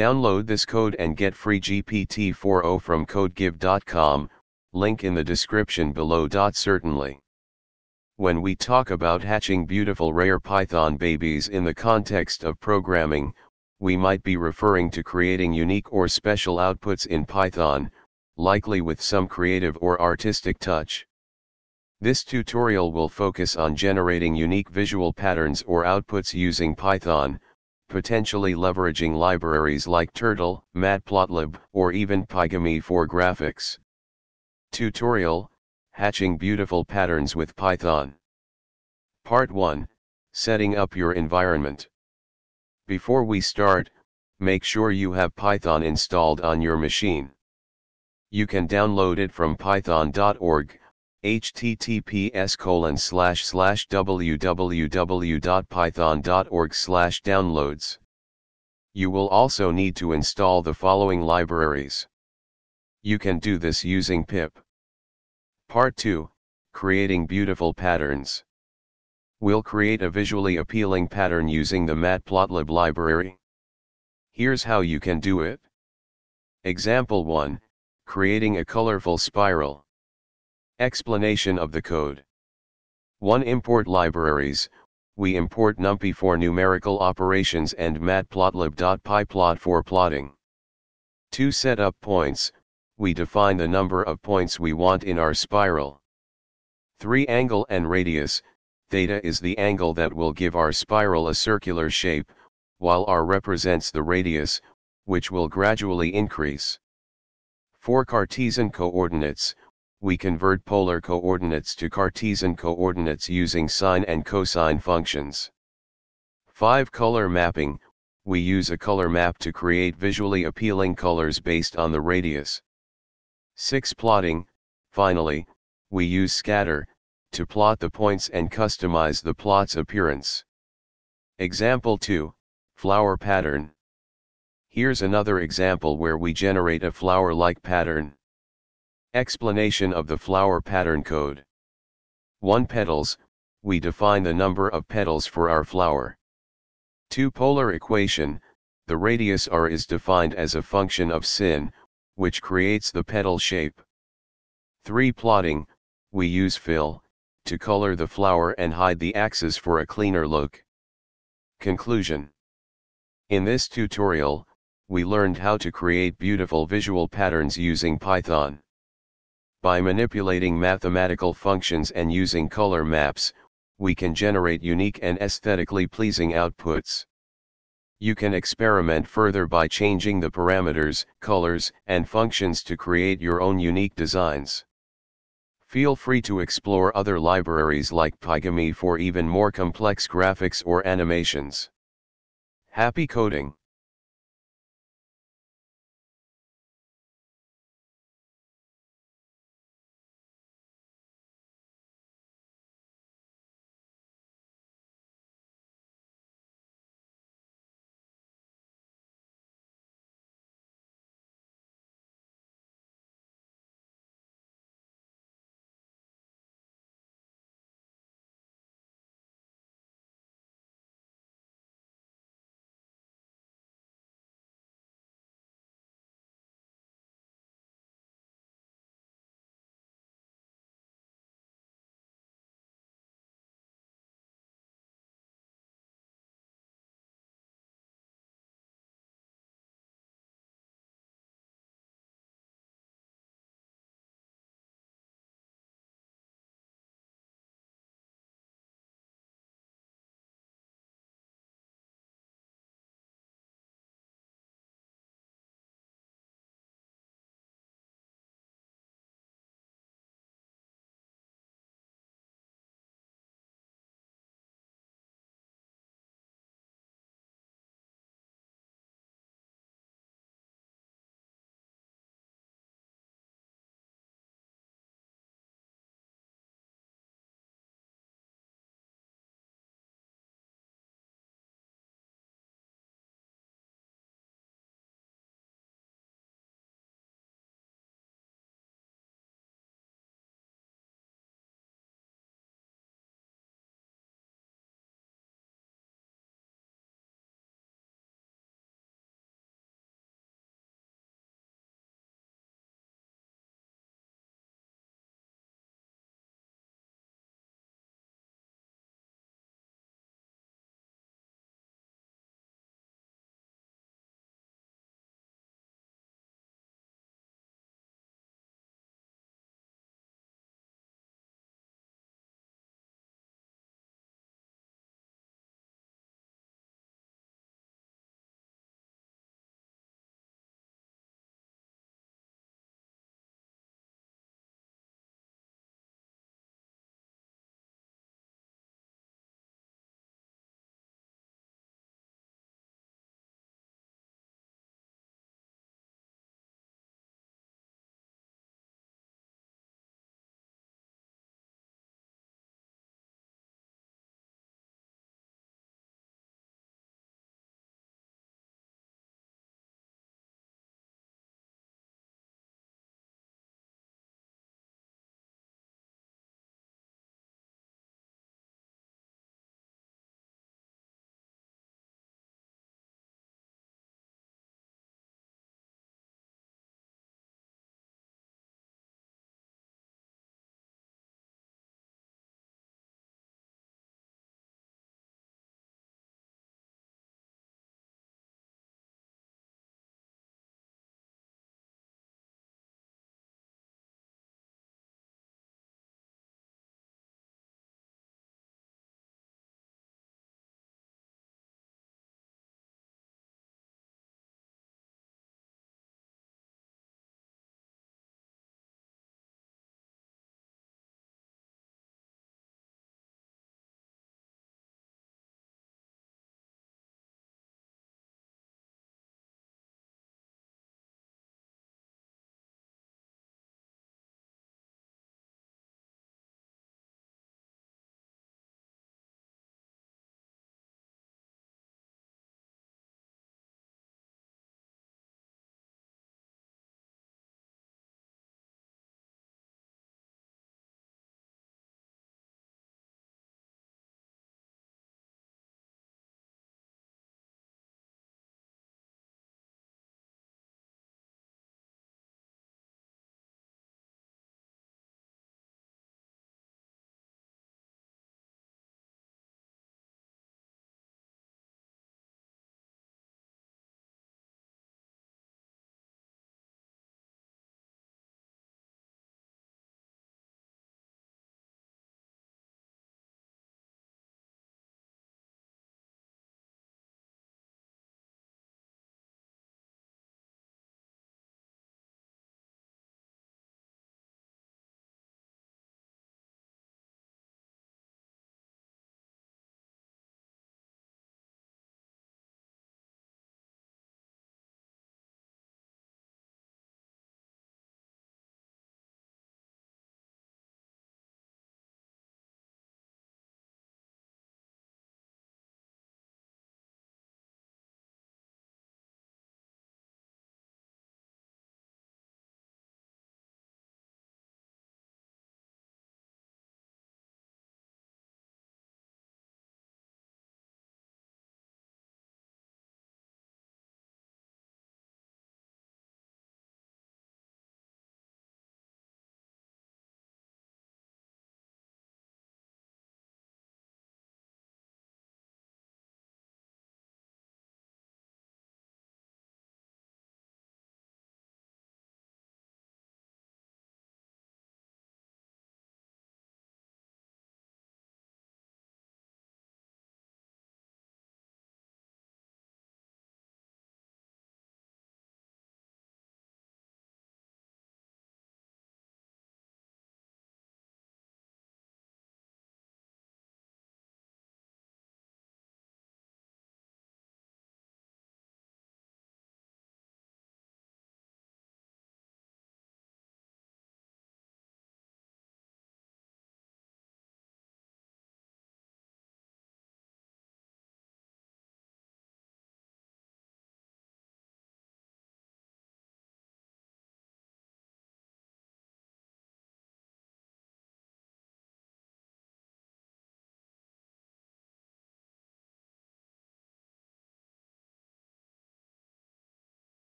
Download this code and get free GPT-4o from codegive.com, link in the description below. Certainly. When we talk about hatching beautiful rare Python babies in the context of programming, we might be referring to creating unique or special outputs in Python, likely with some creative or artistic touch. This tutorial will focus on generating unique visual patterns or outputs using Python, potentially leveraging libraries like Turtle, Matplotlib, or even Pygame for graphics. Tutorial, Hatching Beautiful Patterns with Python. Part 1, Setting up your environment. Before we start, make sure you have Python installed on your machine. You can download it from python.org, https colon slash slash www.python.org slash downloads. You will also need to install the following libraries. You can do this using pip. Part 2, Creating Beautiful Patterns. We'll create a visually appealing pattern using the Matplotlib library. Here's how you can do it. Example 1, Creating a colorful spiral. Explanation of the code. 1. Import libraries, we import NumPy for numerical operations and matplotlib.pyplot for plotting. 2. Set up points, we define the number of points we want in our spiral. 3. Angle and radius, theta is the angle that will give our spiral a circular shape, while r represents the radius, which will gradually increase. 4. Cartesian coordinates, we convert polar coordinates to Cartesian coordinates using sine and cosine functions. 5. Color mapping, we use a color map to create visually appealing colors based on the radius. 6. Plotting, finally, we use scatter, to plot the points and customize the plot's appearance. Example 2, Flower Pattern. Here's another example where we generate a flower-like pattern. Explanation of the flower pattern code. 1. Petals, we define the number of petals for our flower. 2. Polar equation, the radius r is defined as a function of sin, which creates the petal shape. 3. Plotting, we use fill, to color the flower and hide the axis for a cleaner look. Conclusion In this tutorial, we learned how to create beautiful visual patterns using Python. By manipulating mathematical functions and using color maps, we can generate unique and aesthetically pleasing outputs. You can experiment further by changing the parameters, colors, and functions to create your own unique designs. Feel free to explore other libraries like Pygame for even more complex graphics or animations. Happy coding!